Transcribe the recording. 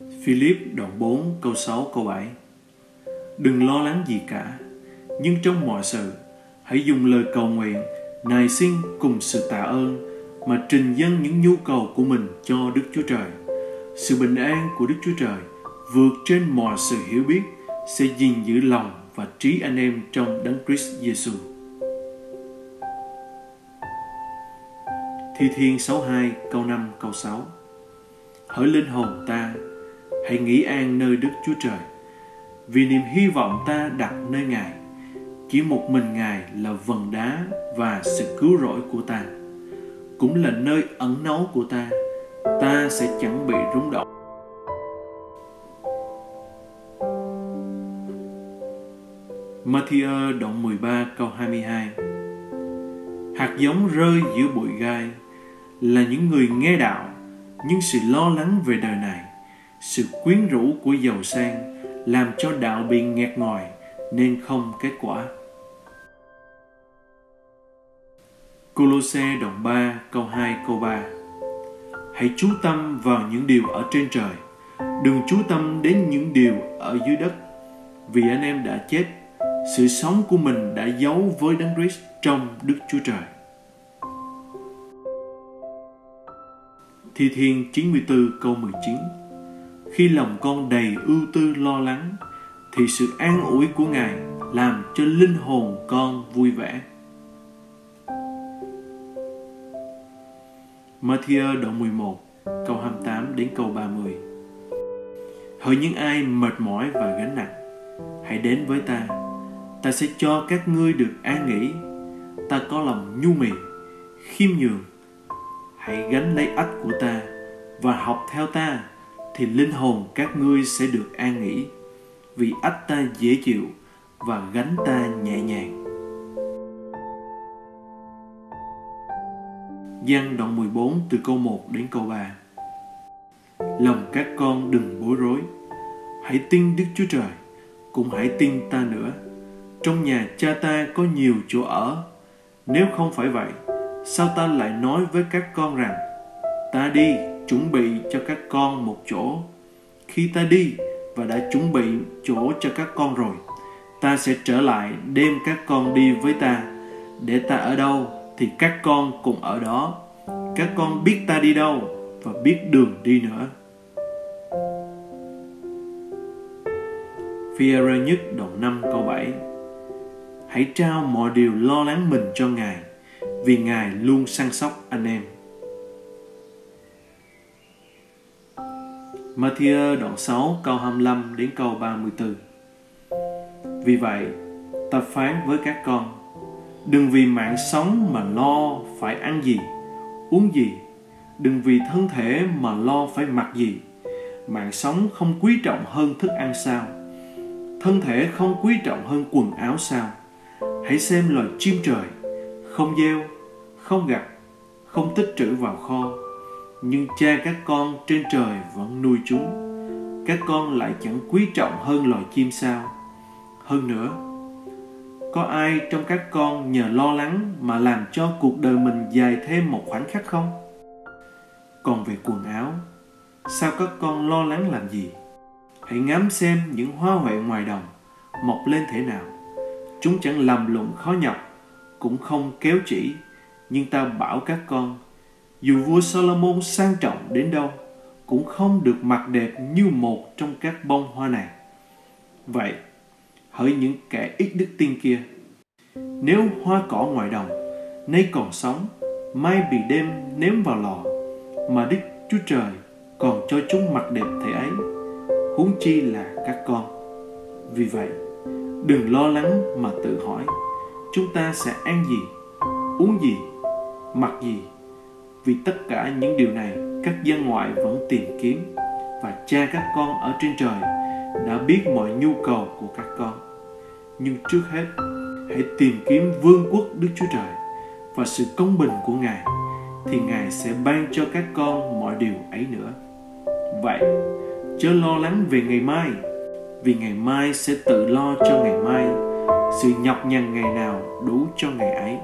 Philip đoạn 4 câu 6 câu 7 Đừng lo lắng gì cả, nhưng trong mọi sự, hãy dùng lời cầu nguyện, nài xin cùng sự tạ ơn mà trình dâng những nhu cầu của mình cho Đức Chúa Trời. Sự bình an của Đức Chúa Trời vượt trên mọi sự hiểu biết sẽ gìn giữ lòng và trí anh em trong Đấng Christ Jesus. Thi Thiên 62 câu 5 câu 6 Hỡi linh hồn ta, hãy nghỉ an nơi Đức Chúa Trời, vì niềm hy vọng ta đặt nơi Ngài. Chỉ một mình Ngài là vần đá và sự cứu rỗi của ta, cũng là nơi ẩn náu của ta. Ta sẽ chẳng bị rung động. Matthew đoạn 13 câu 22 Hạt giống rơi giữa bụi gai là những người nghe đạo nhưng sự lo lắng về đời này sự quyến rũ của giàu sang làm cho đạo bị nghẹt ngòi nên không kết quả. Colosse đoạn 3 câu 2 câu 3 Hãy chú tâm vào những điều ở trên trời. Đừng chú tâm đến những điều ở dưới đất. Vì anh em đã chết, Sự sống của mình đã giấu với Đấng Christ trong Đức Chúa Trời. Thi Thiên 94 câu 19 khi lòng con đầy ưu tư lo lắng, Thì sự an ủi của Ngài làm cho linh hồn con vui vẻ. Matthew đoạn 11 câu 28 đến câu 30 Hỡi những ai mệt mỏi và gánh nặng, Hãy đến với ta. Ta sẽ cho các ngươi được an nghỉ. Ta có lòng nhu mì, Khiêm nhường. Hãy gánh lấy ách của ta và học theo ta thì linh hồn các ngươi sẽ được an nghỉ, vì ách ta dễ chịu và gánh ta nhẹ nhàng. Giăng đoạn 14 từ câu 1 đến câu 3 Lòng các con đừng bối rối. Hãy tin Đức Chúa Trời, Cũng hãy tin ta nữa. Trong nhà cha ta có nhiều chỗ ở. Nếu không phải vậy, sao ta lại nói với các con rằng, ta đi chuẩn bị cho các con một chỗ. Khi ta đi và đã chuẩn bị chỗ cho các con rồi, ta sẽ trở lại đem các con đi với ta. Để ta ở đâu thì các con cũng ở đó. Các con biết ta đi đâu và biết đường đi nữa. Phi-e-rơ nhất đoạn 5 câu 7 Hãy trao mọi điều lo lắng mình cho Ngài, vì Ngài luôn săn sóc anh em. Matthew đoạn 6 câu 25 đến câu 34 Vì vậy, ta phán với các con Đừng vì mạng sống mà lo phải ăn gì, uống gì. Đừng vì thân thể mà lo phải mặc gì. Mạng sống không quý trọng hơn thức ăn sao? Thân thể không quý trọng hơn quần áo sao? Hãy xem loài chim trời Không gieo, không gặt, không tích trữ vào kho, nhưng cha các con trên trời vẫn nuôi chúng. Các con lại chẳng quý trọng hơn loài chim sao? Hơn nữa, có ai trong các con nhờ lo lắng mà làm cho cuộc đời mình dài thêm một khoảnh khắc không? Còn về quần áo, sao các con lo lắng làm gì? Hãy ngắm xem những hoa huệ ngoài đồng mọc lên thế nào. Chúng chẳng lầm lụng khó nhọc, cũng không kéo chỉ nhưng ta bảo các con dù vua Solomon sang trọng đến đâu, cũng không được mặc đẹp như một trong các bông hoa này. Vậy, hỡi những kẻ ít đức tin kia, nếu hoa cỏ ngoài đồng, nay còn sống, mai bị đêm ném vào lò, mà đức chúa trời còn cho chúng mặc đẹp thế ấy, huống chi là các con. Vì vậy, đừng lo lắng mà tự hỏi, chúng ta sẽ ăn gì, uống gì, mặc gì vì tất cả những điều này, các dân ngoại vẫn tìm kiếm, và cha các con ở trên trời đã biết mọi nhu cầu của các con. Nhưng trước hết, hãy tìm kiếm vương quốc đức chúa trời và sự công bình của ngài, thì ngài sẽ ban cho các con mọi điều ấy nữa. Vậy, chớ lo lắng về ngày mai, vì ngày mai sẽ tự lo cho ngày mai, sự nhọc nhằn ngày nào đủ cho ngày ấy.